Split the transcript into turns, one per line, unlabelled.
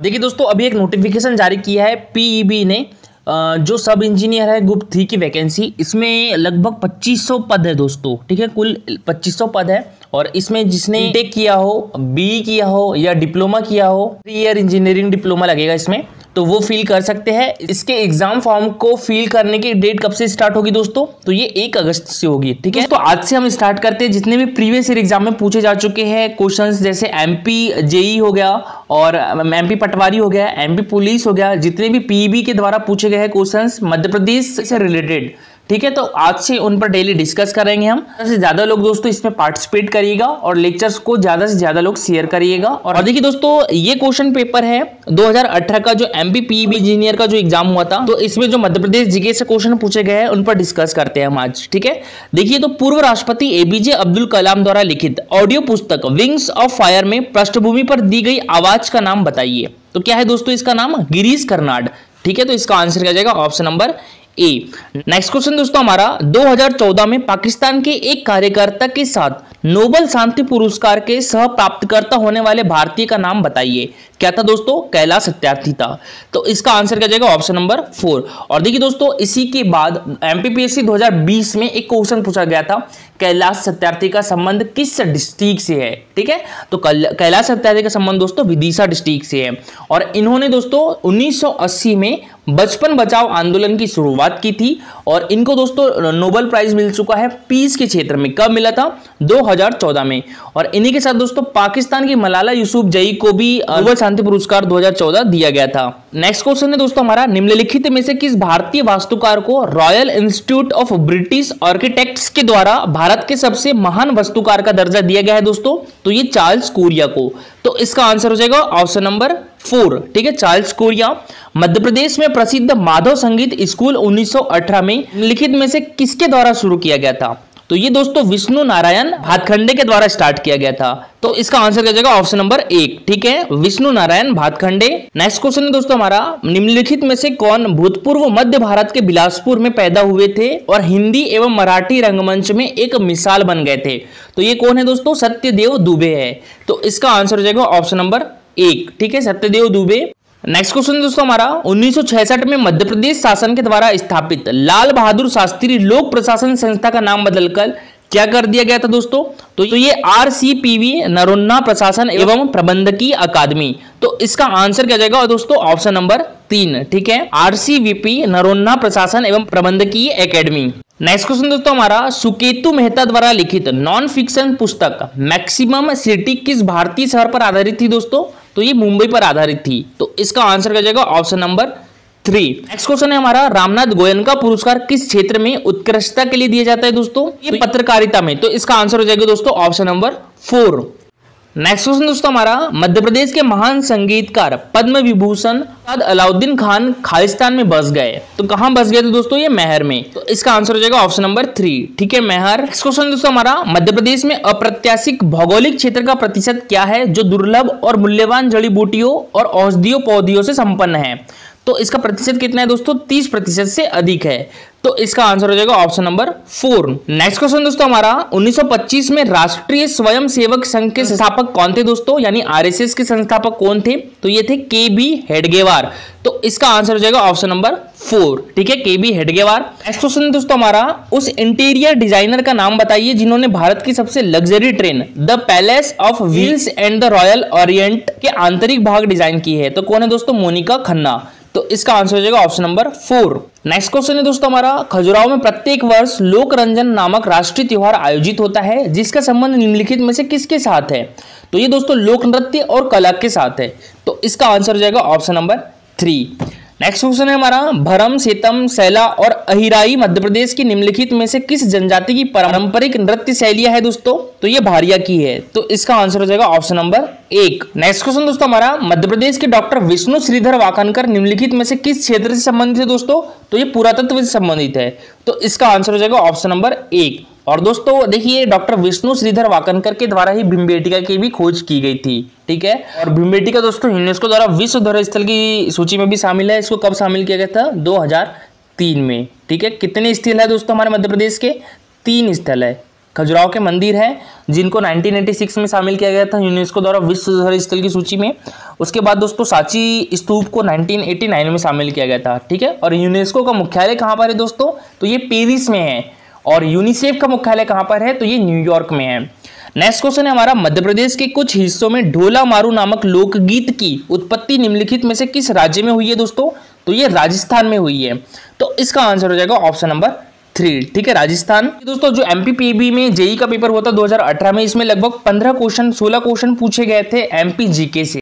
देखिए दोस्तों अभी एक नोटिफिकेशन जारी किया है पीईबी ने। अ, जो सब इंजीनियर है ग्रुप थ्री की वैकेंसी इसमें लगभग 2500 पद है दोस्तों ठीक है? कुल 2500 पद है और इसमें जिसने टेक किया हो बी किया हो या डिप्लोमा किया हो थ्री ईयर इंजीनियरिंग डिप्लोमा लगेगा इसमें। तो वो फिल कर सकते हैं। इसके एग्ज़ाम फॉर्म को फिल करने की डेट कब से स्टार्ट होगी दोस्तों? तो ये एक अगस्त से होगी, ठीक है? तो आज से हम स्टार्ट करते हैं। जितने भी प्रीवियस ईयर एग्ज़ाम में पूछे जा चुके हैं क्वेश्चन जैसे एमपी जेई हो गया और एमपी पटवारी हो गया एमपी पुलिस हो गया, जितने भी पीबी के द्वारा पूछे गए हैं क्वेश्चन मध्य प्रदेश से रिलेटेड ठीक है तो आज से उन पर डेली डिस्कस करेंगे हम। ज़्यादा से ज़्यादा लोग दोस्तों इसमें पार्टिसिपेट करिएगा और लेक्चर्स को ज़्यादा से ज़्यादा लोग शेयर करिएगा। और देखिए दोस्तों, ये क्वेश्चन पेपर है 2018 का जो एमपी पीबी इंजीनियर का जो एग्ज़ाम हुआ था तो इसमें जो मध्य प्रदेश जीके से क्वेश्चन पूछे गए हैं, उन पर डिस्कस करते हैं हम आज, ठीक है? देखिए तो पूर्व राष्ट्रपति एबीजे अब्दुल कलाम द्वारा लिखित ऑडियो पुस्तक विंग्स ऑफ़ फायर में पृष्ठभूमि पर दी गई आवाज़ का नाम बताइए। तो क्या है दोस्तों इसका नाम? गिरीश कर्नाड। ठीक है तो इसका आंसर क्या जाएगा option number A next question दोस्तों हमारा 2014 में पाकिस्तान के एक कार्यकर्ता के साथ नोबल शांति पुरस्कार के सह प्राप्तकर्ता होने वाले भारतीय का नाम बताइए। क्या था दोस्तों? कैलाश सत्यार्थी था। तो इसका आंसर क्या जाएगा? Option number four. और देखिए दोस्तों, इसी के बाद एमपीपीएससी 2020 में एक क्वेश्चन पूछा गया था, कैलाश सत्यार्थी का संबंध किस डिस्ट्रिक्ट से है? ठीक है? तो कैलाश सत्यार्थी का संबंध दोस्तों विदिशा डिस्ट्रिक्ट से है। और इन्होंने दोस्तों 1980 में बचपन बचाओ आंदोलन की शुरुआत की थी। और इनको दोस्तों नोबल प्राइज मिल चुका है, पीस के क्षेत्र में। कब मिला था? 2014 में। और इन्हीं के साथ दोस्तों, पाकिस्तान की मलाला यूसुफ जई को भी नोबल शांति पुरस्कार 2014 दिया गया था। नेक्स्ट क्वेश्चन है दोस्तों हमारा, निम्नलिखित में से किस भारतीय वास्तुकार को Royal Institute of British Architects के द्वारा भारत के सबसे महान वास्तुकार का दर्जा दिया गया है दोस्तों? तो ये चार्ल्स कोरिया को। तो इसका आंसर हो जाएगा ऑप्शन नंबर फोर, ठीक है? Charles Korea. मध्य प्रदेश में प्रसिद्ध माधव संगीत स्कूल 1918 में लिखित में से किसके द्वारा शुरू किया गया था? तो ये दोस्तों विष्णु नारायण भातखंडे के द्वारा स्टार्ट किया गया था। तो इसका आंसर क्या जाएगा? ऑप्शन नंबर एक, ठीक है? विष्णु नारायण भातखंडे। नेक्स्ट क्वेश्चन है दोस्तों हमारा, निम्नलिखित में से कौन भूतपूर्व मध्य भारत के बिलासपुर में पैदा हुए थे और हिंदी एवं मराठी रंगमंच में एक मिसाल बन गए थे? तो ये कौन है दोस्तों? सत्यदेव दुबे है। तो इसका आंसर हो जाएगा ऑप्शन नंबर एक, ठीक है? सत्यदेव दुबे। नेक्स्ट क्वेश्चन दोस्तों हमारा 1966 में मध्य प्रदेश शासन के द्वारा स्थापित लाल बहादुर शास्त्री लोक प्रशासन संस्था का नाम बदलकर क्या कर दिया गया था दोस्तों? तो ये R C P V, Noronha प्रशासन एवं प्रबंधकीय अकादमी। तो इसका आंसर क्या जाएगा? दोस्तों, ऑप्शन नंबर तीन, ठीक है? R C V P, Noronha प्रशासन एवं प्रबंधकीय एकेडमी नेक्स्ट क्वेश्चन दोस्तों हमारा, सुकेतु मेहता द्वारा लिखित नॉन फिक्शन पुस्तक मैक्सिमम सिटी किस भारतीय शहर पर आधारित थी दोस्तों? तो ये मुंबई पर आधारित थी। तो इसका आंसर क्या जाएगा option number three. Next question है हमारा रामनाथ गोयनका पुरस्कार किस क्षेत्र में उत्कृष्टता के लिए दिया जाता है दोस्तों? ये पत्रकारिता में। तो इसका आंसर हो जाएगा दोस्तों option number four. Next question दोस्तों हमारा, मध्य प्रदेश के महान संगीतकार पद्म विभूषण अलाउद्दीन खान खालिस्तान में बस गए। तो कहाँ बस गए थे दोस्तों ये? मेहर में। तो इसका आंसर हो जाएगा ऑप्शन नंबर थ्री ठीक है, मेहर। नेक्स्ट क्वेश्चन दोस्तों हमारा, मध्य प्रदेश में अप्रत्याशित भौगोलिक क्षेत्र का प्रतिशत क्या है जो दुर्लभ और मूल्यवान जड़ी बूटियों और औषधियों पौधियों से संपन्न है? तो इसका प्रतिशत कितना है दोस्तों? तीस प्रतिशत से अधिक है। तो इसका आंसर हो जाएगा option number four. Next question दोस्तों हमारा 1925 में राष्ट्रीय स्वयं सेवक संघ के संस्थापक कौन थे दोस्तों? यानी आरएसएस के संस्थापक कौन थे? तो ये थे के बी हेडगेवार तो इसका आंसर हो जाएगा ऑप्शन नंबर फोर। ठीक है के बी हेडगेवार नेक्स्ट क्वेश्चन दोस्तों हमारा, उस इंटीरियर डिज़ाइनर का नाम बताइए जिन्होंने भारत की सबसे luxury train the Palace of Wheels and the Royal Orient के आंतरिक भाग डिज़ाइन की है। तो कौन है दोस्तों? मोनिका खन्ना। तो इसका आंसर हो जाएगा option number four next question है दोस्तों हमारा, खजुराहो में प्रत्येक वर्ष लोक रंजन नामक राष्ट्रीय त्योहार आयोजित होता है, जिसका संबंध निम्नलिखित में से किसके साथ है? तो ये दोस्तों लोक नृत्य और कला के साथ है। तो इसका आंसर हो जाएगा option number three next question है हमारा, भरम, सेतम, सैला और अहिराई मध्य प्रदेश की निम्नलिखित में से किस जनजाति की पारंपरिक नृत्य शैलियाँ है दोस्तों? तो ये भारिया की है। तो इसका आंसर हो जाएगा ऑप्शन नंबर एक। नेक्स्ट क्वेश्चन दोस्तों हमारा मध्य प्रदेश के डॉक्टर विष्णु श्रीधर वाकनकर निम्नलिखित में से किस क्षेत्र से संबंधित है दोस्तों? तो ये पुरातत्व से संबंधित है। तो इसका आंसर हो जाएगा ऑप्शन नंबर एक। और दोस्तों, देखिए, डॉक्टर विष्णु श्रीधर वाकनकर के द्वारा ही भीमबेटिका की भी खोज की गई थी, ठीक है? और भीमबेटिका, दोस्तों, यूनेस्को द्वारा विश्व धरोहर स्थल की सूची में भी शामिल है। इसको कब शामिल किया गया था? 2003 में, ठीक है? कितने स्थल है दोस्तों हमारे मध्य प्रदेश के? तीन स्थल है। खजुराहो के मंदिर है, जिनको 1986 में शामिल किया गया था यूनेस्को द्वारा विश्व धरोहर स्थल की सूची में। उसके बाद, दोस्तों, सांची स्तूप को 1989 में शामिल किया गया था, ठीक है? और यूनेस्को का मुख्यालय कहाँ पर है दोस्तों? तो ये पेरिस में है। और यूनिसेफ का मुख्यालय कहाँ पर है? तो ये न्यूयॉर्क में है। नेक्स्ट क्वेश्चन है हमारा, मध्य प्रदेश के कुछ हिस्सों में ढोला मारू नामक लोकगीत की उत्पत्ति निम्नलिखित में से किस राज्य में हुई है दोस्तों? तो ये राजस्थान में हुई है। तो इसका आंसर हो जाएगा ऑप्शन नंबर थ्री ठीक है? राजस्थान। दोस्तों, जो एमपीपीबी में जेई का पेपर हुआ था 2018 में, इसमें लगभग 15 क्वेश्चन 16 क्वेश्चन पूछे गए थे एमपी जीके से।